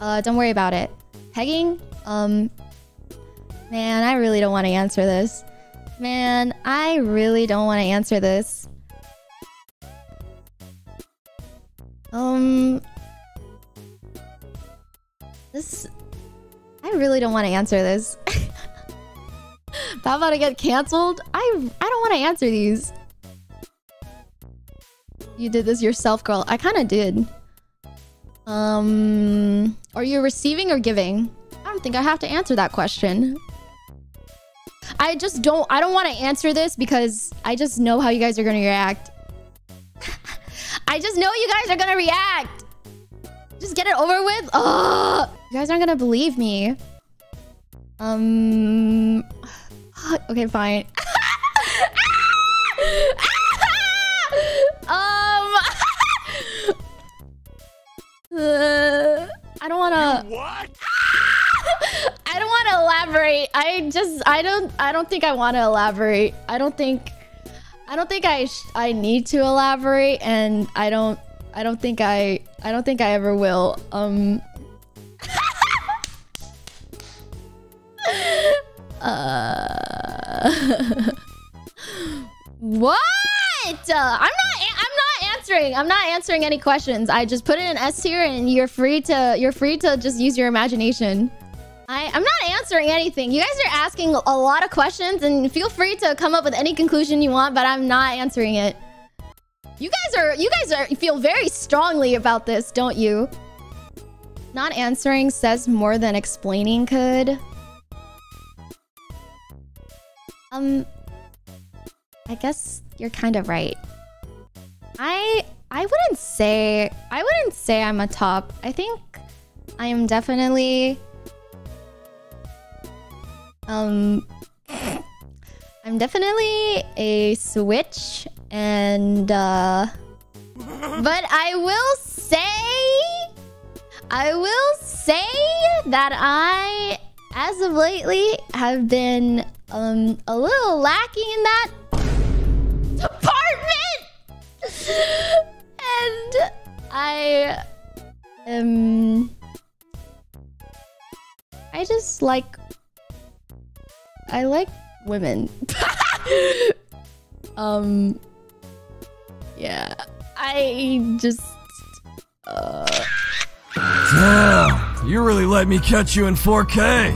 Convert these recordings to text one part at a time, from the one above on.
Uh, don't worry about it. Pegging? Um, man, I really don't want to answer this. Man, I really don't want to answer this. Um, this. I really don't want to answer this. How about to get canceled? I I don't want to answer these. You did this yourself, girl. I kind of did. Um, are you receiving or giving? I don't think I have to answer that question. I just don't I don't want to answer this because I just know how you guys are going to react. I just know you guys are going to react. Just get it over with. Ugh. You guys aren't going to believe me. Um okay, fine. uh, I don't want to What? I don't want to elaborate. I just I don't I don't think I want to elaborate. I don't think I don't think I sh- I need to elaborate and I don't I don't think I I don't think I ever will. Um uh What? Uh, I'm not I'm not answering. I'm not answering any questions. I just put in S tier and you're free to you're free to just use your imagination. I, I'm not answering anything. You guys are asking a lot of questions and feel free to come up with any conclusion you want, but I'm not answering it. You guys are you guys are feel very strongly about this, don't you? Not answering says more than explaining could. Um I guess you're kind of right. I I wouldn't say I wouldn't say I'm a top. I think I am definitely um I'm definitely a switch and uh but I will say I will say that I as of lately have been um a little lacking in that and I am I just like I like women. um yeah. I just uh Damn, you really let me catch you in 4K.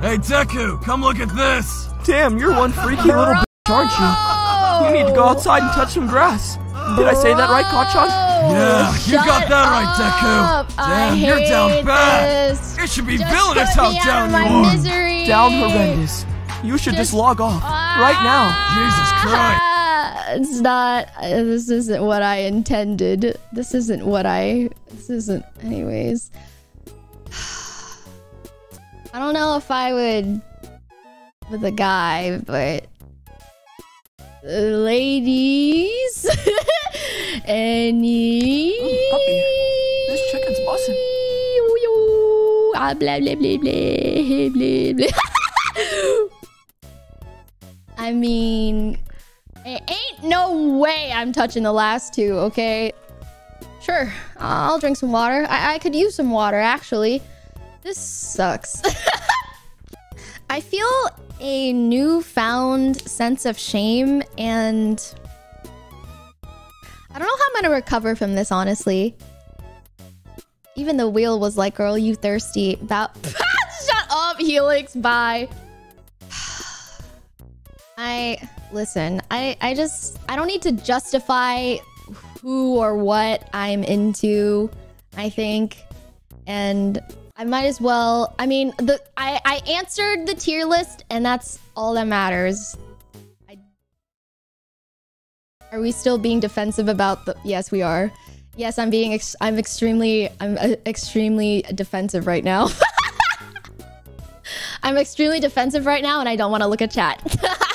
Hey, Deku, come look at this. Damn, you're one freaky little bitch, aren't you? You need to go outside and touch some grass. Did I say that right, Kacchan? Yeah, you Shut got that right, up. Deku. I Damn, you're down bad. this. It should be villainous put how down you are. misery. Down horrendous. You should just, log off. Right now. Jesus Christ. Ah, It's not. uh, This isn't what I intended. This isn't what I. This isn't. Anyways. I don't know if I would with a guy, but uh, ladies, any. puppy, this chicken's bussin'. Ah, blah blah blah blah blah blah. I mean, it ain't no way I'm touching the last two, okay? Sure, I'll drink some water. I, I could use some water, actually. This sucks. I feel a newfound sense of shame and... I don't know how I'm gonna recover from this, honestly. Even the wheel was like, girl, you thirsty. That... Shut up, Helix, bye. I listen. I I just I don't need to justify who or what I'm into. I think, and I might as well. I mean, the I I answered the tier list, and that's all that matters. Are we still being defensive about the? Yes, we are. Yes, I'm being. Ex- I'm extremely. I'm uh, extremely defensive right now. I'm extremely defensive right now, and I don't want to look at chat.